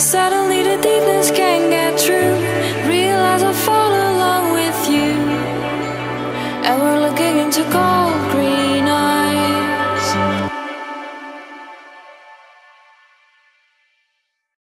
Suddenly the deepness can't get through. Realize I fall along with you, and we're looking into cold.